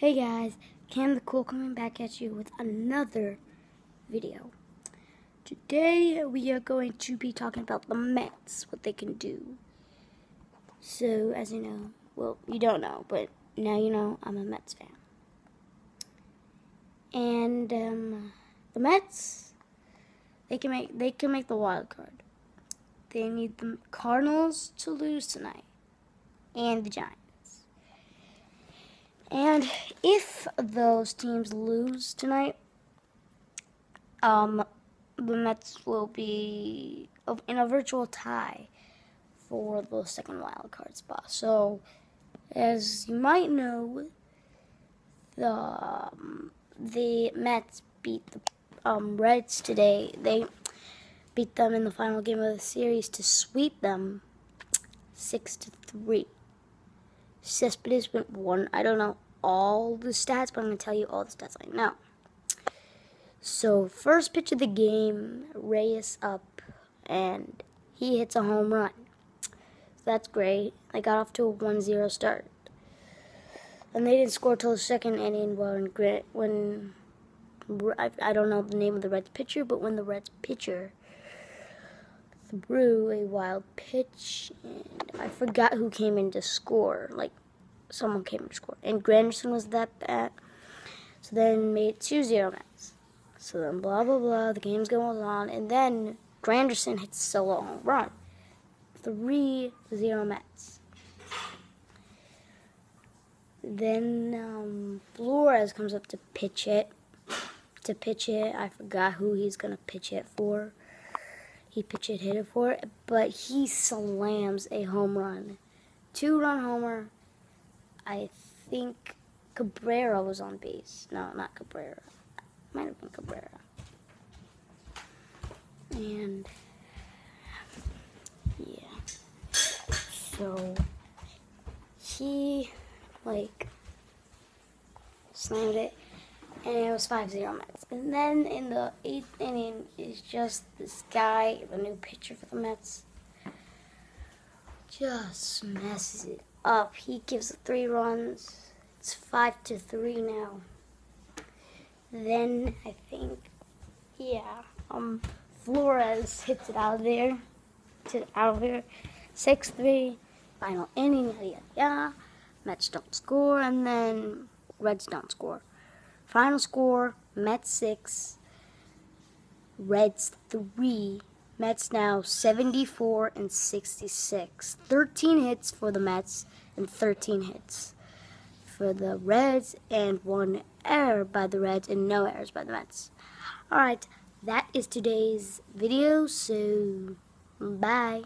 Hey guys, Cam the Cool coming back at you with another video. Today we are going to be talking about the Mets, what they can do. So, as you know, well, you don't know, but now you know I'm a Mets fan. And um, the Mets, they can make they can make the wild card. They need the Cardinals to lose tonight, and the Giants. And if those teams lose tonight, um, the Mets will be in a virtual tie for the second wild card spot. So, as you might know, the um, the Mets beat the um, Reds today. They beat them in the final game of the series to sweep them six to three. Cespedes went one. I don't know all the stats, but I'm going to tell you all the stats I know. So, first pitch of the game, Reyes up, and he hits a home run. So that's great. They got off to a 1 0 start. And they didn't score till the second inning when, when I don't know the name of the Reds pitcher, but when the Reds pitcher threw a wild pitch, and I forgot who came in to score. Like, someone came in to score. And Granderson was that bad. So then made 2 0 Mets. So then blah, blah, blah. The game's going on. And then Granderson hits a solo home run. 3 0 Mets. Then um, Flores comes up to pitch it. To pitch it. I forgot who he's going to pitch it for. He pitch it, hit it for, it, but he slams a home run. Two run homer I think Cabrera was on base. No, not Cabrera. Might have been Cabrera. And yeah. So he like slammed it and it was 5-0 Mets. And then in the eighth inning is just this guy, the new pitcher for the Mets, just messes it up. He gives three runs. It's five to three now. Then I think, yeah, um, Flores hits it out of there, to out of here, six three. Final inning, yeah, yeah. Mets don't score, and then Reds don't score. Final score: Mets six, Reds three. Mets now 74 and 66. 13 hits for the Mets and 13 hits for the Reds and one error by the Reds and no errors by the Mets. Alright, that is today's video, so bye.